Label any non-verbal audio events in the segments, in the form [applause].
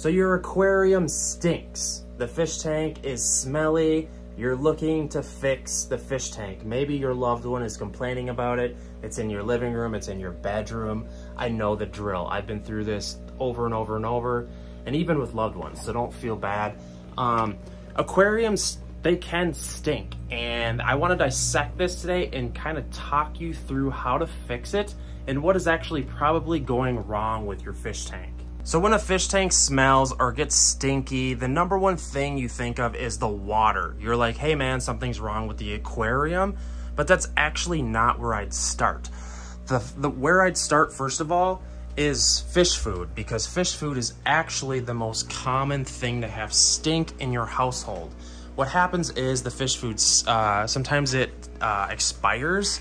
So your aquarium stinks. The fish tank is smelly. You're looking to fix the fish tank. Maybe your loved one is complaining about it. It's in your living room, it's in your bedroom. I know the drill. I've been through this over and over and over, and even with loved ones, so don't feel bad. Um, aquariums, they can stink, and I wanna dissect this today and kind of talk you through how to fix it and what is actually probably going wrong with your fish tank. So when a fish tank smells or gets stinky, the number one thing you think of is the water. You're like, hey man, something's wrong with the aquarium, but that's actually not where I'd start. The, the Where I'd start, first of all, is fish food because fish food is actually the most common thing to have stink in your household. What happens is the fish food, uh, sometimes it uh, expires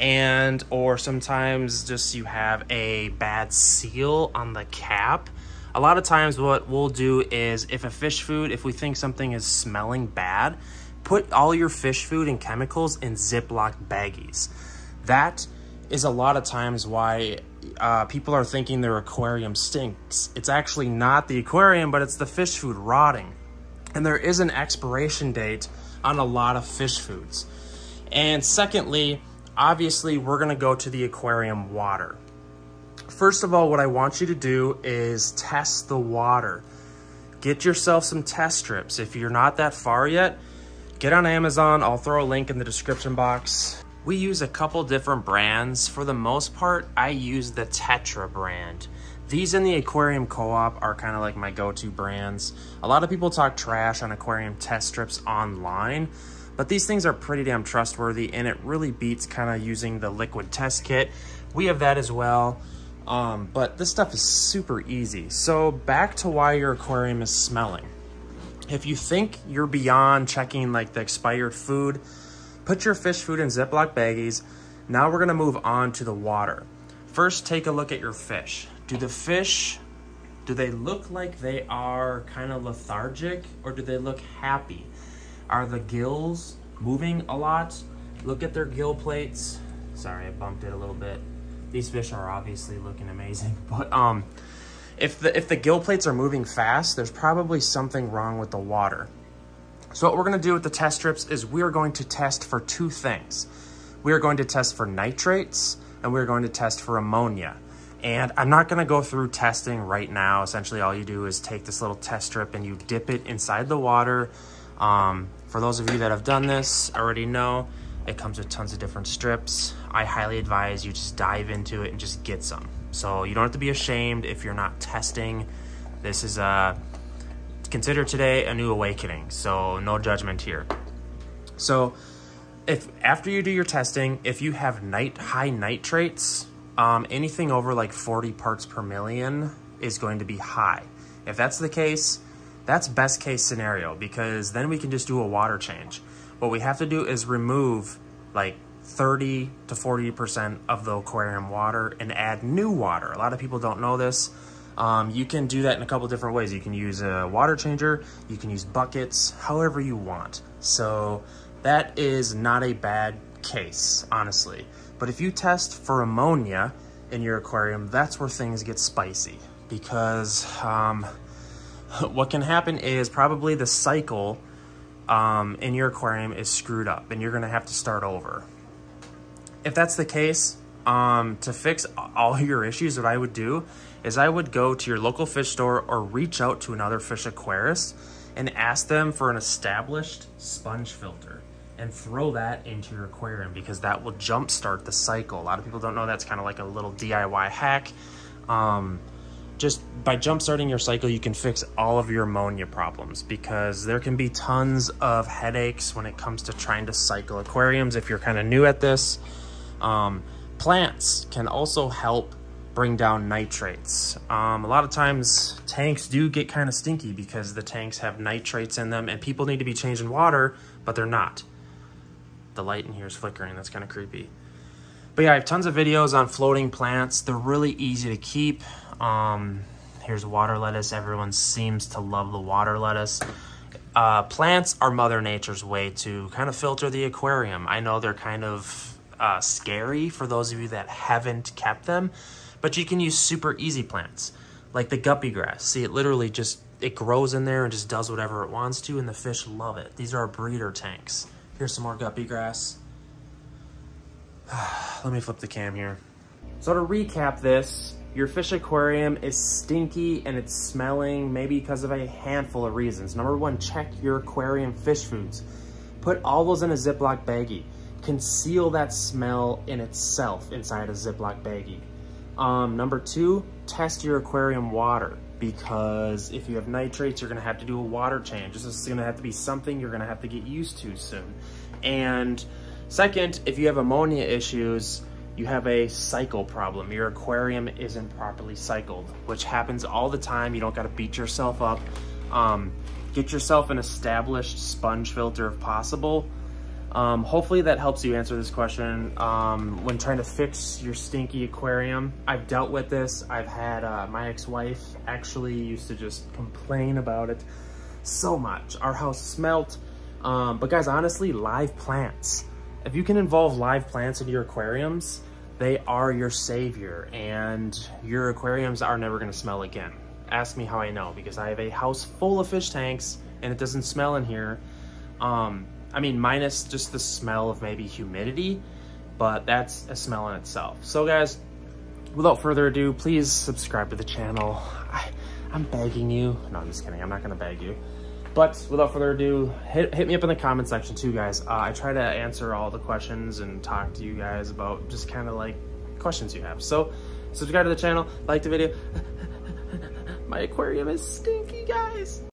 and or sometimes just you have a bad seal on the cap. A lot of times what we'll do is if a fish food, if we think something is smelling bad, put all your fish food and chemicals in Ziploc baggies. That is a lot of times why uh, people are thinking their aquarium stinks. It's actually not the aquarium, but it's the fish food rotting. And there is an expiration date on a lot of fish foods. And secondly, obviously we're gonna go to the aquarium water. First of all, what I want you to do is test the water. Get yourself some test strips. If you're not that far yet, get on Amazon. I'll throw a link in the description box. We use a couple different brands. For the most part, I use the Tetra brand. These in the Aquarium Co-op are kind of like my go-to brands. A lot of people talk trash on aquarium test strips online, but these things are pretty damn trustworthy and it really beats kind of using the liquid test kit. We have that as well. Um, but this stuff is super easy. So back to why your aquarium is smelling. If you think you're beyond checking like the expired food, put your fish food in Ziploc baggies. Now we're gonna move on to the water. First, take a look at your fish. Do the fish, do they look like they are kind of lethargic or do they look happy? Are the gills moving a lot? Look at their gill plates. Sorry, I bumped it a little bit. These fish are obviously looking amazing, [laughs] but um, if the, if the gill plates are moving fast, there's probably something wrong with the water. So what we're gonna do with the test strips is we are going to test for two things. We are going to test for nitrates and we're going to test for ammonia. And I'm not gonna go through testing right now. Essentially all you do is take this little test strip and you dip it inside the water um, for those of you that have done this, already know it comes with tons of different strips. I highly advise you just dive into it and just get some. So you don't have to be ashamed if you're not testing. This is a, uh, consider today a new awakening. So no judgment here. So if after you do your testing, if you have night high nitrates, um, anything over like 40 parts per million is going to be high. If that's the case, that's best case scenario because then we can just do a water change. What we have to do is remove like 30 to 40% of the aquarium water and add new water. A lot of people don't know this. Um, you can do that in a couple different ways. You can use a water changer, you can use buckets, however you want. So that is not a bad case, honestly. But if you test for ammonia in your aquarium, that's where things get spicy because um, [laughs] what can happen is probably the cycle um, in your aquarium is screwed up and you're gonna have to start over. If that's the case, um, to fix all [laughs] your issues, what I would do is I would go to your local fish store or reach out to another fish aquarist and ask them for an established sponge filter and throw that into your aquarium because that will jumpstart the cycle. A lot of people don't know that's kind of like a little DIY hack. Um, just by jump starting your cycle, you can fix all of your ammonia problems because there can be tons of headaches when it comes to trying to cycle aquariums if you're kind of new at this. Um, plants can also help bring down nitrates. Um, a lot of times tanks do get kind of stinky because the tanks have nitrates in them and people need to be changing water, but they're not. The light in here is flickering, that's kind of creepy. But yeah, I have tons of videos on floating plants. They're really easy to keep. Um, here's water lettuce. Everyone seems to love the water lettuce. Uh, plants are Mother Nature's way to kind of filter the aquarium. I know they're kind of uh, scary for those of you that haven't kept them, but you can use super easy plants. Like the guppy grass. See, it literally just, it grows in there and just does whatever it wants to, and the fish love it. These are our breeder tanks. Here's some more guppy grass. [sighs] Let me flip the cam here. So to recap this, your fish aquarium is stinky and it's smelling maybe because of a handful of reasons. Number one, check your aquarium fish foods. Put all those in a Ziploc baggie. Conceal that smell in itself inside a Ziploc baggie. Um, number two, test your aquarium water because if you have nitrates, you're gonna have to do a water change. This is gonna have to be something you're gonna have to get used to soon. And second, if you have ammonia issues, you have a cycle problem. Your aquarium isn't properly cycled, which happens all the time. You don't gotta beat yourself up. Um, get yourself an established sponge filter if possible. Um, hopefully that helps you answer this question. Um, when trying to fix your stinky aquarium, I've dealt with this. I've had uh, my ex-wife actually used to just complain about it so much. Our house smelt. Um, but guys, honestly, live plants if you can involve live plants in your aquariums, they are your savior and your aquariums are never gonna smell again. Ask me how I know, because I have a house full of fish tanks and it doesn't smell in here. Um, I mean, minus just the smell of maybe humidity, but that's a smell in itself. So guys, without further ado, please subscribe to the channel. I, I'm begging you. No, I'm just kidding. I'm not gonna beg you. But without further ado, hit, hit me up in the comment section too, guys. Uh, I try to answer all the questions and talk to you guys about just kind of like questions you have. So subscribe to the channel, like the video. [laughs] My aquarium is stinky, guys.